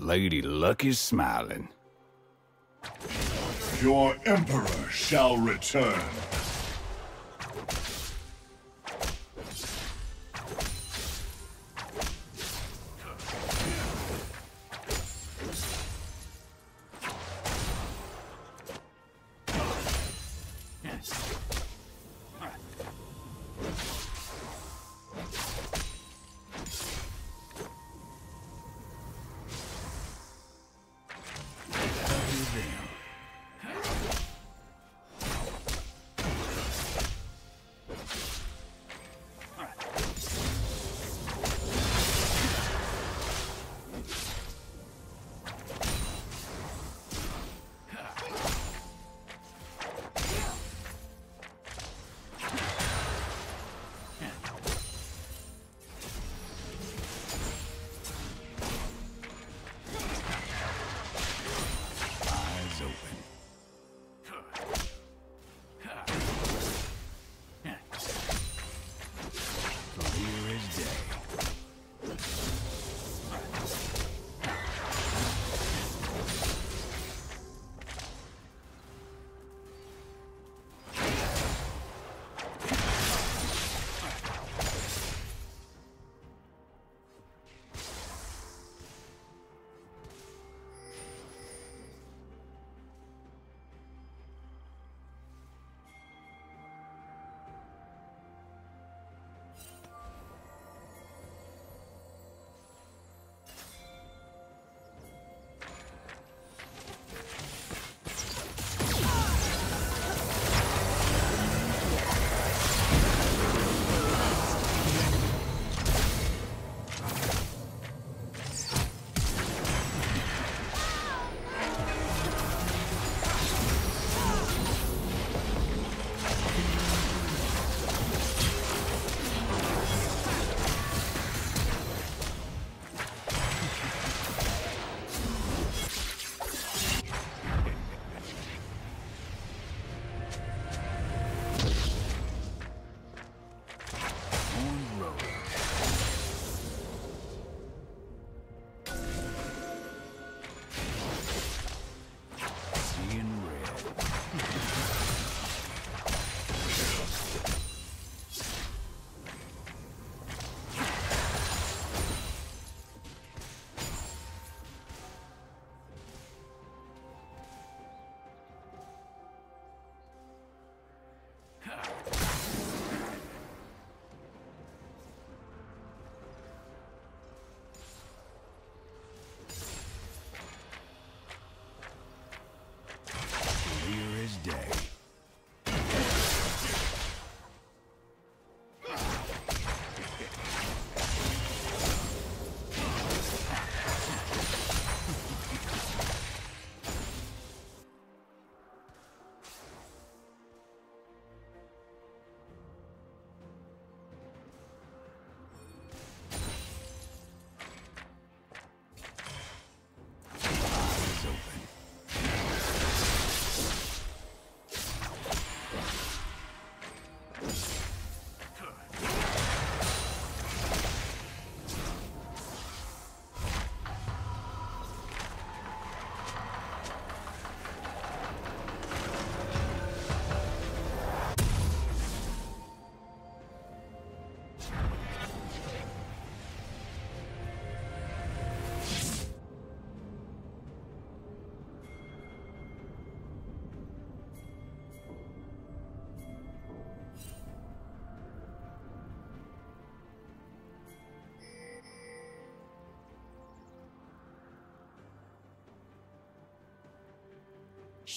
Lady Luck is smiling. Your Emperor shall return.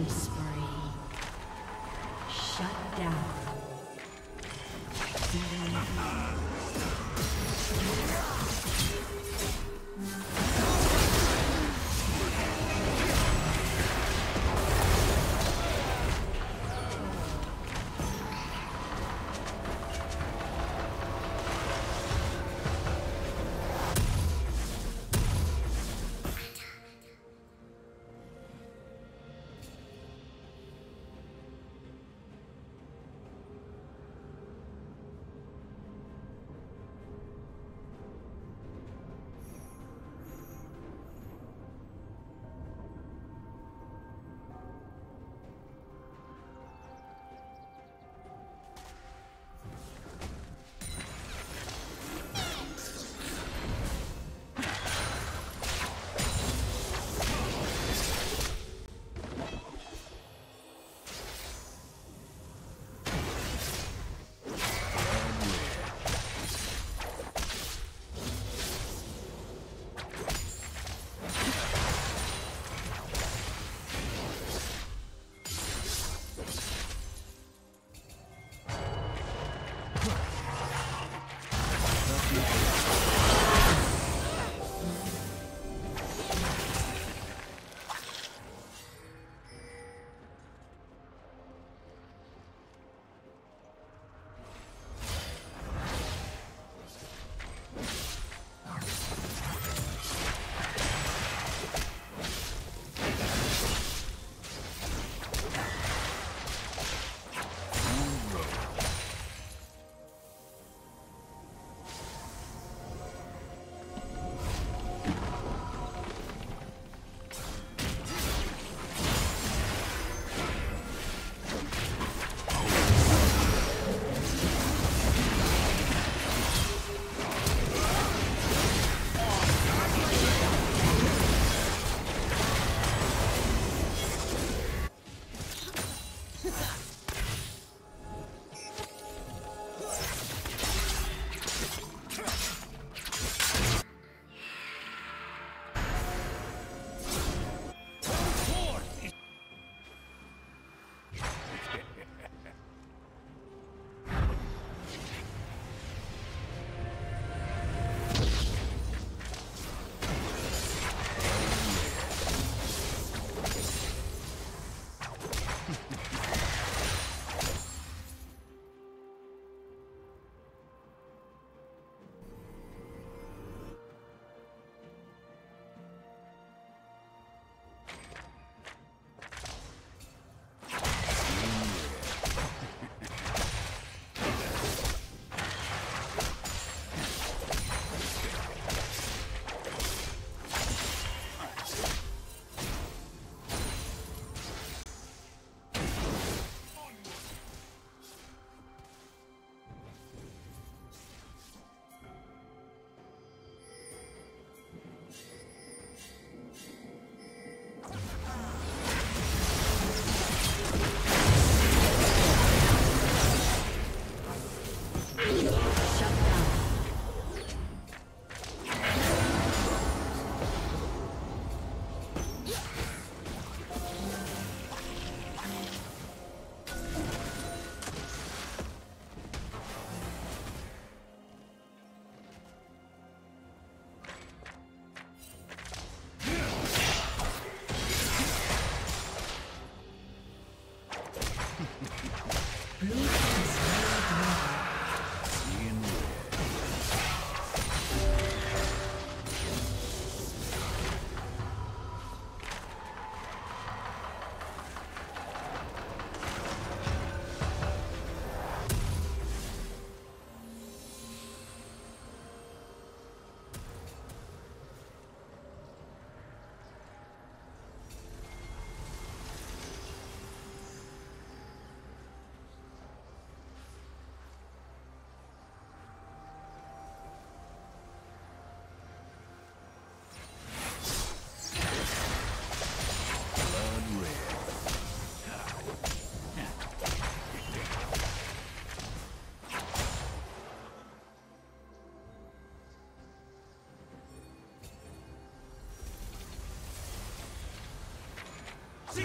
Killing Lucky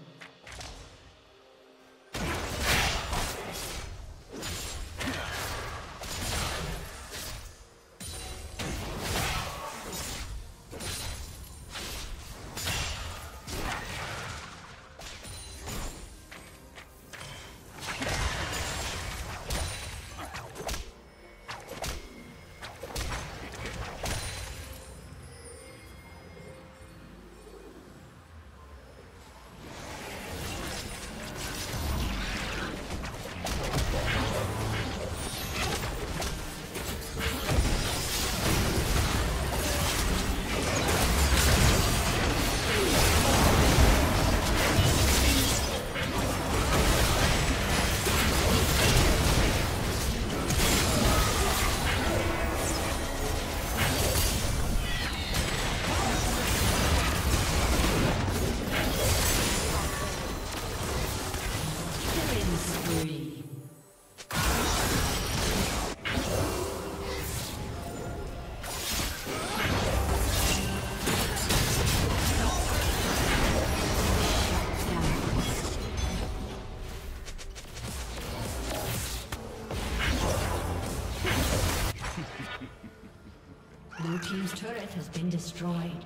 Destroyed.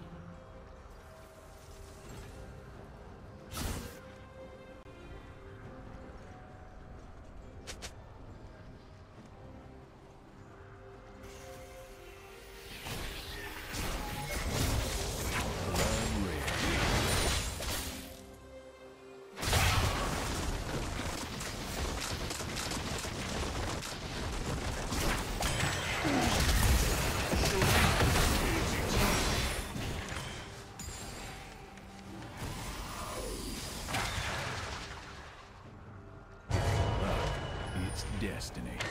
Destiny.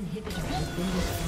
Red Team's inhibitor has been destroyed.